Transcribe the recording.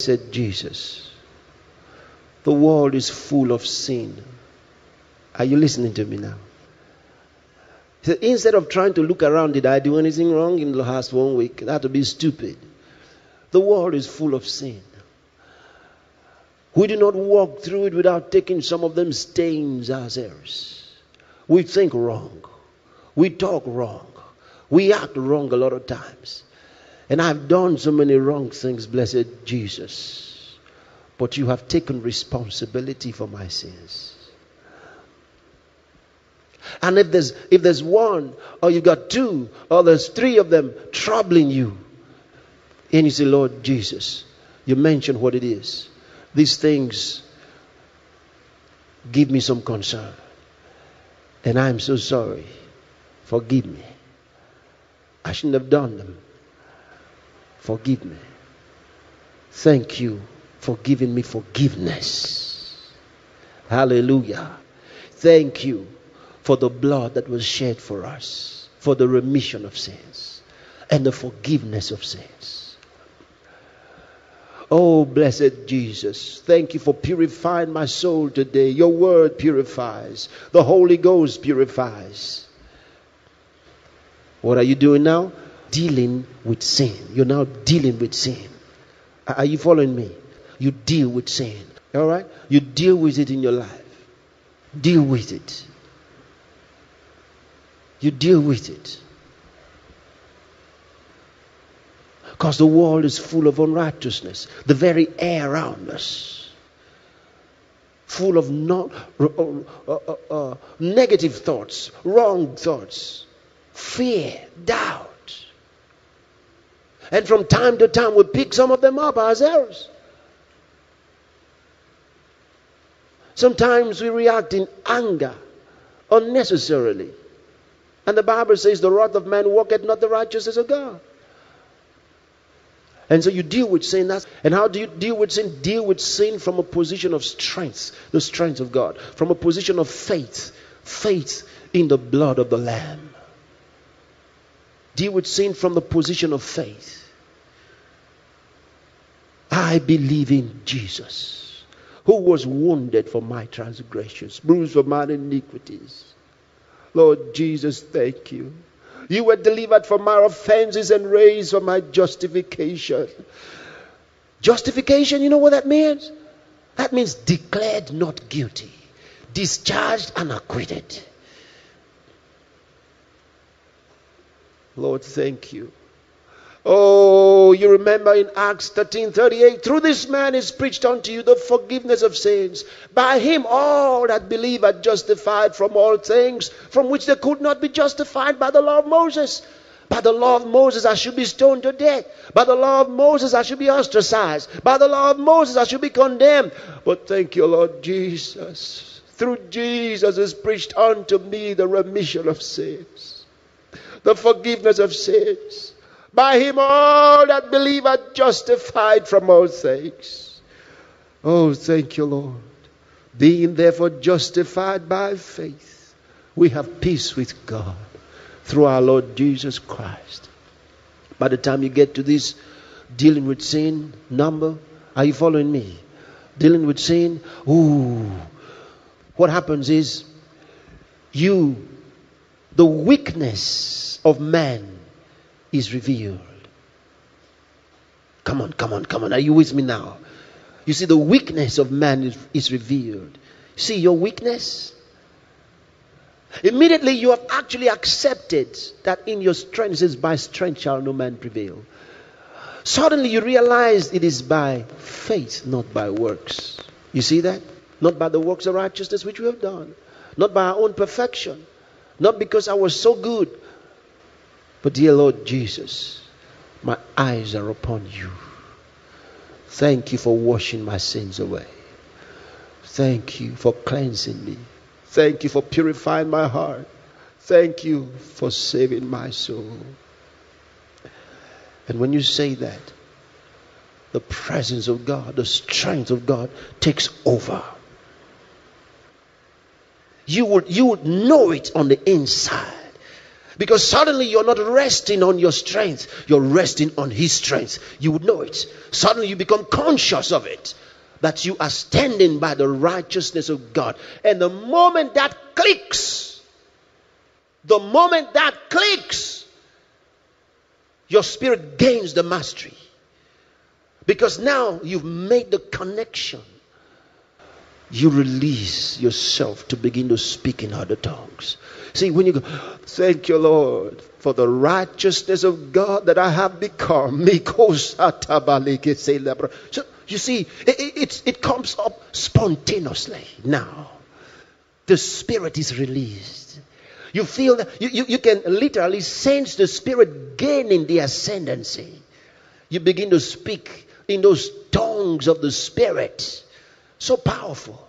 said Jesus. The world is full of sin. Are you listening to me now? Instead of trying to look around, did I do anything wrong in the last one week? That would be stupid. The world is full of sin. We do not walk through it without taking some of them stains ourselves. We think wrong. We talk wrong. We act wrong a lot of times. And I've done so many wrong things, blessed Jesus. But you have taken responsibility for my sins. And if there's if there's one, or you've got two, or there's three of them troubling you, and you say, Lord Jesus, you mention what it is. These things give me some concern. And I'm so sorry. Forgive me. I shouldn't have done them. Forgive me. Thank you for giving me forgiveness. Hallelujah. Thank you for the blood that was shed for us, for the remission of sins and the forgiveness of sins. Oh, blessed Jesus, thank you for purifying my soul today. Your word purifies, the Holy Ghost purifies. What are you doing now? Dealing with sin. You're now dealing with sin. Are you following me? You deal with sin. All right? You deal with it in your life. Deal with it. You deal with it. Because the world is full of unrighteousness. The very air around us. Full of no, uh, uh, uh, negative thoughts, wrong thoughts, fear, doubt. And from time to time, we pick some of them up ourselves. Sometimes we react in anger unnecessarily. And the Bible says, The wrath of man walketh not the righteousness of God. And so you deal with sin. That's, and how do you deal with sin? Deal with sin from a position of strength, the strength of God, from a position of faith, faith in the blood of the Lamb. Deal with sin from the position of faith. I believe in Jesus, who was wounded for my transgressions, bruised for my iniquities. Lord Jesus, thank you. You were delivered from my offenses and raised for my justification. Justification, you know what that means? That means declared not guilty, discharged and acquitted. Lord, thank you. Oh, you remember in Acts 13 38, through this man is preached unto you the forgiveness of sins. By him, all that believe are justified from all things from which they could not be justified by the law of Moses. By the law of Moses, I should be stoned to death. By the law of Moses, I should be ostracized. By the law of Moses, I should be condemned. But thank you, Lord Jesus. Through Jesus is preached unto me the remission of sins, the forgiveness of sins. By him all that believe are justified from all sakes. Oh, thank you, Lord. Being therefore justified by faith, we have peace with God through our Lord Jesus Christ. By the time you get to this dealing with sin number, are you following me? Dealing with sin, ooh, what happens is you, the weakness of man is revealed. Come on, come on, come on. Are you with me now? You see, the weakness of man is, is revealed. See your weakness? Immediately you have actually accepted that in your strength, says, By strength shall no man prevail. Suddenly you realize it is by faith, not by works. You see that? Not by the works of righteousness which we have done, not by our own perfection, not because I was so good, but, dear Lord Jesus, my eyes are upon you. Thank you for washing my sins away. Thank you for cleansing me. Thank you for purifying my heart. Thank you for saving my soul. And when you say that, the presence of God, the strength of God takes over. You would, you would know it on the inside Because suddenly you're not resting on your strength, you're resting on His strength. You would know it. Suddenly you become conscious of it that you are standing by the righteousness of God. And the moment that clicks, the moment that clicks, your spirit gains the mastery. Because now you've made the connection. You release yourself to begin to speak in other tongues. See, when you go, thank you, Lord, for the righteousness of God that I have become. So you see, it, it, it comes up spontaneously now. The Spirit is released. You feel that you, you, you can literally sense the Spirit gaining the ascendancy. You begin to speak in those tongues of the Spirit. So powerful.